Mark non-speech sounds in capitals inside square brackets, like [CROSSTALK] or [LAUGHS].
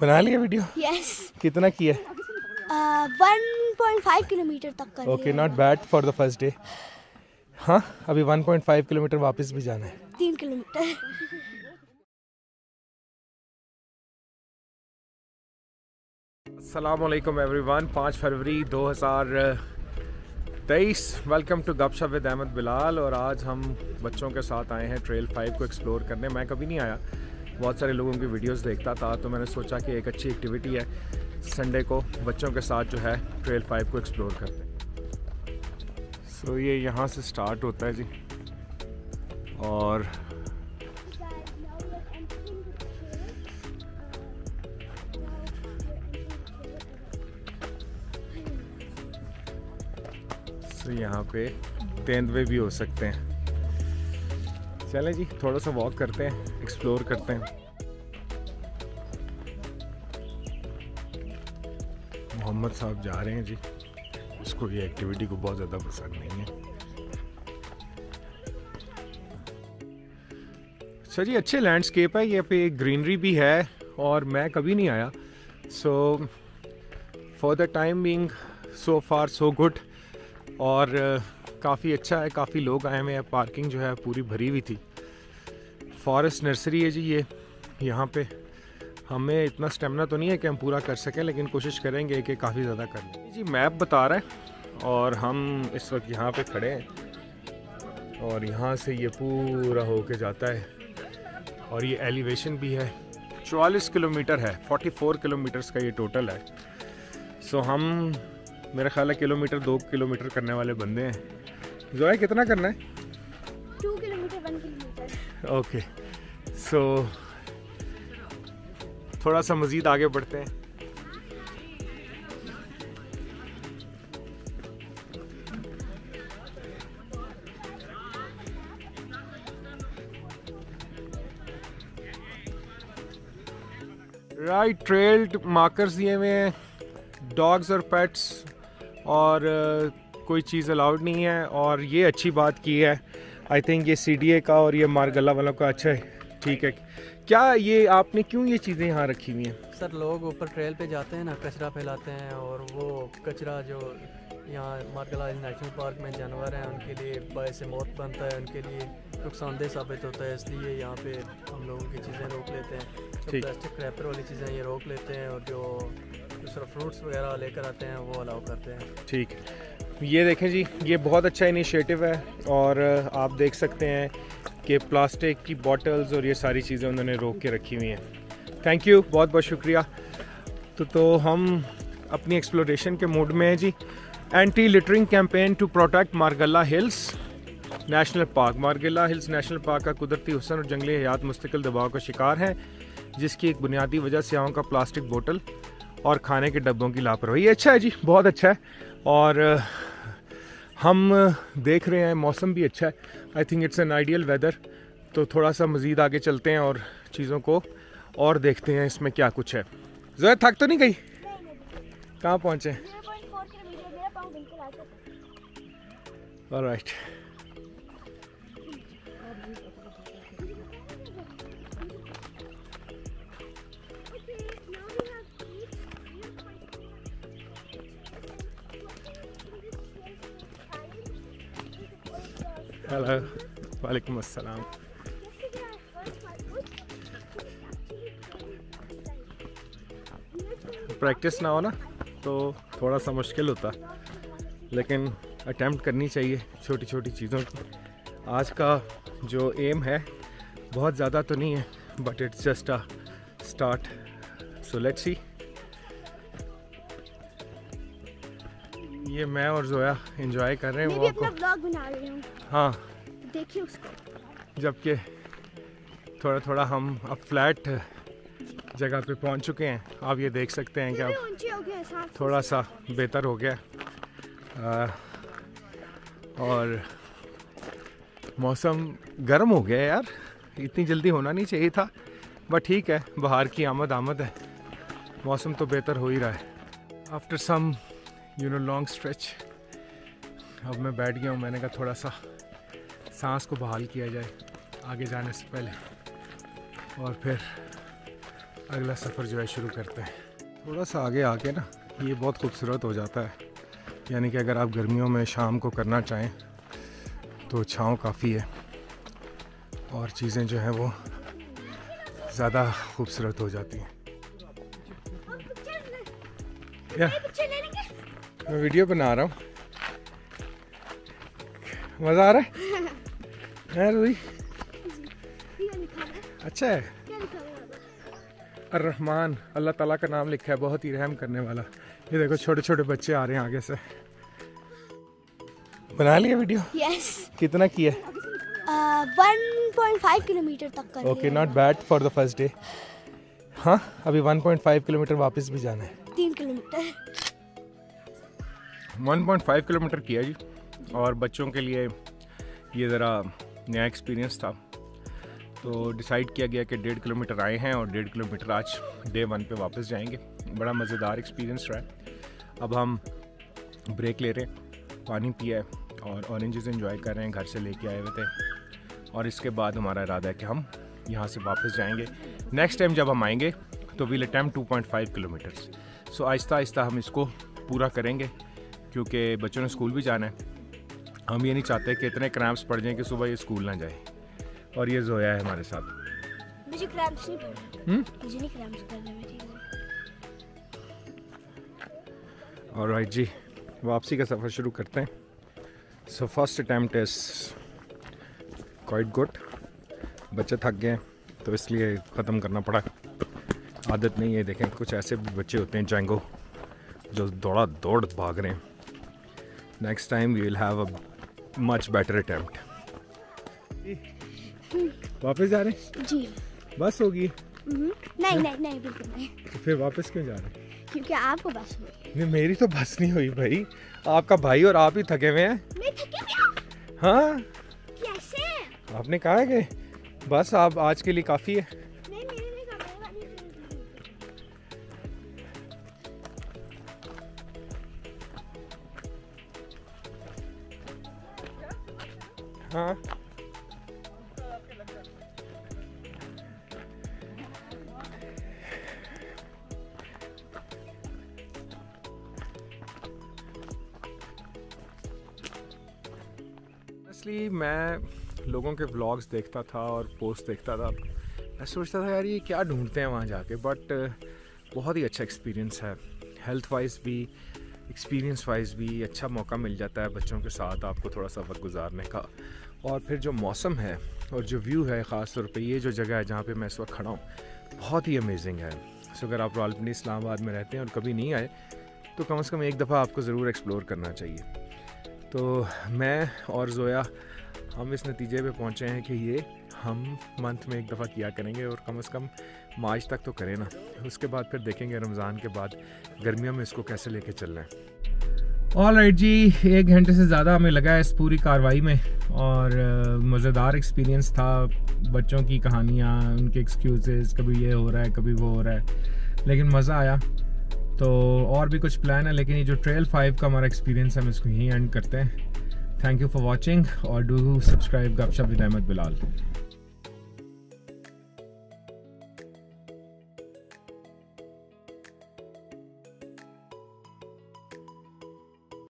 बना लिया video yes कितना किया? पॉइंट किलोमीटर तक कर okay not bad for the first day हाँ अभी 1.5 किलोमीटर वापस भी जाना है। तीन किलोमीटर। असलम एवरीवन पाँच फरवरी 2023 welcome to Gapshap with Ahmad Bilal और आज हम बच्चों के साथ आए हैं ट्रेल फाइव को एक्सप्लोर करने। मैं कभी नहीं आया। बहुत सारे लोगों की वीडियोस देखता था तो मैंने सोचा कि एक अच्छी एक्टिविटी है संडे को बच्चों के साथ जो है ट्रेल फाइव को एक्सप्लोर करते सो so, ये यहाँ से स्टार्ट होता है जी। और सो यहाँ पे तेंदुए भी हो सकते हैं। चलें जी, थोड़ा सा वॉक करते हैं एक्सप्लोर करते हैं। मोहम्मद साहब जा रहे हैं जी। उसको ये एक्टिविटी को बहुत ज़्यादा पसंद नहीं है। सर जी, अच्छे लैंडस्केप है, ये पे ग्रीनरी भी है और मैं कभी नहीं आया। So for the time being so far so good और काफ़ी अच्छा है, काफ़ी लोग आए हुए हैं, पार्किंग जो है पूरी भरी हुई थी। फॉरेस्ट नर्सरी है जी ये, यहाँ पे। हमें इतना स्टेमिना तो नहीं है कि हम पूरा कर सकें, लेकिन कोशिश करेंगे कि काफ़ी ज़्यादा कर लें। जी, मैप बता रहा है, और हम इस वक्त यहाँ पे खड़े हैं, और यहाँ से ये पूरा होके जाता है, और ये एलिवेशन भी है। 44 किलोमीटर है 44 किलोमीटर्स का ये टोटल है। सो हम, मेरा ख्याल है किलोमीटर, दो किलोमीटर करने वाले बंदे हैं। जोया कितना करना है? Two kilometre one kilometre. Okay so थोड़ा सा मज़ीद आगे बढ़ते हैं। राइट ट्रेल्ड मार्कर्स दिए हुए हैं डॉग्स और पेट्स और कोई चीज़ अलाउड नहीं है और ये अच्छी बात की है। आई थिंक ये CDA का और ये मारगला वालों का अच्छा है। ठीक है। क्या ये आपने क्यों ये चीज़ें यहाँ रखी हुई हैं? सर लोग ऊपर ट्रेल पे जाते हैं ना कचरा फैलाते हैं और वो कचरा जो यहाँ मार्गला नेशनल पार्क में जानवर हैं उनके लिए बायस मौत बनता है उनके लिए नुकसानदेह साबित होता है इसलिए यहाँ पे हम लोगों की चीज़ें रोक लेते हैं। जो प्लास्टिक रैपर वाली चीज़ें ये रोक लेते हैं और जो दूसरा फ्रूट्स वगैरह लेकर आते हैं वो अलाउ करते हैं। ठीक। है ये देखें जी, ये बहुत अच्छा इनिशिएटिव है और आप देख सकते हैं कि प्लास्टिक की बॉटल्स और ये सारी चीज़ें उन्होंने रोक के रखी हुई हैं। थैंक यू बहुत बहुत शुक्रिया। तो तो हम अपनी एक्सप्लोरेशन के मूड में हैं जी। Anti littering campaign to protect Margalla hills national park Margalla hills national park का कुदरती हुसन और जंगली हयात मुस्तकिल दबाव का शिकार है, जिसकी एक बुनियादी वजह सियाहों का प्लास्टिक बोतल और खाने के डब्बों की लापरवाही। अच्छा है जी, बहुत अच्छा है। और हम देख रहे हैं, मौसम भी अच्छा है। I think it's an ideal weather तो थोड़ा सा मज़ीद आगे चलते हैं और चीज़ों को और देखते हैं इसमें क्या कुछ है। जरा थक तो नहीं गई? कहाँ पहुँचे? राइट हेलो वालेकुम अस्सलाम प्रैक्टिस ना हो ना तो थोड़ा सा मुश्किल होता। लेकिन अटैम्प्ट करनी चाहिए छोटी छोटी चीज़ों की। आज का जो एम है, बहुत ज़्यादा तो नहीं है but it's just a start so let's see ये मैं और जोया एंजॉय कर रहे हैं मैं भी अपना ब्लॉग बना रही हूँ। हाँ। देखिए उसको। जबकि थोड़ा थोड़ा हम अब फ्लैट जगह पे पहुँच चुके हैं। आप ये देख सकते हैं कि अब थोड़ा सा बेहतर हो गया। आ, और मौसम गर्म हो गया यार। इतनी जल्दी होना नहीं चाहिए था बट ठीक है बाहर की आमद आमद है। मौसम तो बेहतर हो ही रहा है। After some you know long stretch अब मैं बैठ गया हूँ मैंने कहा थोड़ा सा सांस को बहाल किया जाए आगे जाने से पहले। और फिर अगला सफ़र जो है शुरू करते हैं। थोड़ा सा आगे आके ना ये बहुत खूबसूरत हो जाता है। यानी कि अगर आप गर्मियों में शाम को करना चाहें तो छाँव काफ़ी है। और चीज़ें जो हैं वो ज़्यादा खूबसूरत हो जाती हैं। या मैं वीडियो बना रहा हूँ। मज़ा आ रहा है? [LAUGHS] है रूही अच्छा है? अर्रहमान अल्लाह ताला का नाम लिखा है बहुत ही रहम करने वाला। ये देखो छोटे छोटे बच्चे आ रहे हैं आगे से। बना लिया वीडियो? यस कितना किया? किलोमीटर तक कर okay not bad for the first day हाँ अभी 1.5 किलोमीटर वापस भी जाना है। तीन किलोमीटर। 1.5 किलोमीटर किया जी, और बच्चों के लिए ये ज़रा नया एक्सपीरियंस था। तो डिसाइड किया गया कि डेढ़ किलोमीटर आए हैं और डेढ़ किलोमीटर आज डे वन पे वापस जाएँगे। बड़ा मज़ेदार एक्सपीरियंस रहा है। अब हम ब्रेक ले रहे हैं, पानी पिया है और ऑरेंजेस इन्जॉय कर रहे हैं, घर से लेके आए हुए थे। और इसके बाद हमारा इरादा है कि हम यहाँ से वापस जाएँगे। नेक्स्ट टाइम जब हम आएँगे तो वील अटैम्प 2.5 किलोमीटर्स सो आहिस्ता आहिस्ता हम इसको पूरा करेंगे। क्योंकि बच्चों ने स्कूल भी जाना है। हम ये नहीं चाहते कि इतने क्रैम्प्स पड़ जाएँ कि सुबह ये स्कूल ना जाए। और ये जोया है हमारे साथ। मुझे क्रैम्प्स नहीं पड़ हम्म? मुझे नहीं क्रैम्प्स करने में ठीक और राइट जी। वापसी का सफ़र शुरू करते हैं। So first attempt is quite good बच्चे थक गए तो इसलिए ख़त्म करना पड़ा। आदत नहीं है देखें कुछ ऐसे भी बच्चे होते हैं जैंगो जो दौड़ा दौड़ भाग रहे हैं। Next time we will have a much better attempt वापस जा रहे हैं? जी। बस होगी। हम्म, नहीं नहीं नहीं बिल्कुल नहीं। तो फिर वापस क्यों जा रहे हैं? क्योंकि आपको बस हुई नहीं मेरी तो बस नहीं हुई भाई। आपका भाई और आप ही थके हुए हैं। मैं थकी भी हूँ। हाँ। कैसे? आपने कहा है कि बस आप आज के लिए काफ़ी है। हाँ। मैं लोगों के व्लॉग्स देखता था और पोस्ट देखता था। मैं सोचता था, यार, ये क्या ढूंढते हैं वहाँ जाके? बट बहुत ही अच्छा एक्सपीरियंस है। हेल्थ वाइज भी एक्सपीरियंस वाइज भी अच्छा मौका मिल जाता है बच्चों के साथ आपको थोड़ा सा वक्त गुजारने का। और फिर जो मौसम है और जो व्यू है ख़ास तौर पे ये जो जगह है जहाँ पे मैं इस वक्त खड़ा हूँ, बहुत ही अमेजिंग है। सो अगर आप रावलपिंडी इस्लामाबाद में रहते हैं और कभी नहीं आए तो कम से कम एक दफ़ा आपको ज़रूर एक्सप्लोर करना चाहिए। तो मैं और जोया हम इस नतीजे पे पहुँचे हैं कि ये हम मंथ में एक दफ़ा किया करेंगे और कम से कम मार्च तक तो करें ना। उसके बाद फिर देखेंगे रमज़ान के बाद गर्मियों में इसको कैसे लेके चलना है। ऑल राइट जी, एक घंटे से ज़्यादा हमें लगा इस पूरी कार्रवाई में और मज़ेदार एक्सपीरियंस था बच्चों की कहानियाँ, उनके एक्सक्यूज़ कभी ये हो रहा है, कभी वो हो रहा है। लेकिन मज़ा आया। तो और भी कुछ प्लान है, लेकिन ये जो ट्रेल फाइव का हमारा एक्सपीरियंस है, हम इसको यहीं एंड करते हैं। थैंक यू फॉर वॉचिंग और do subscribe Gapshap with Ahmad Bilal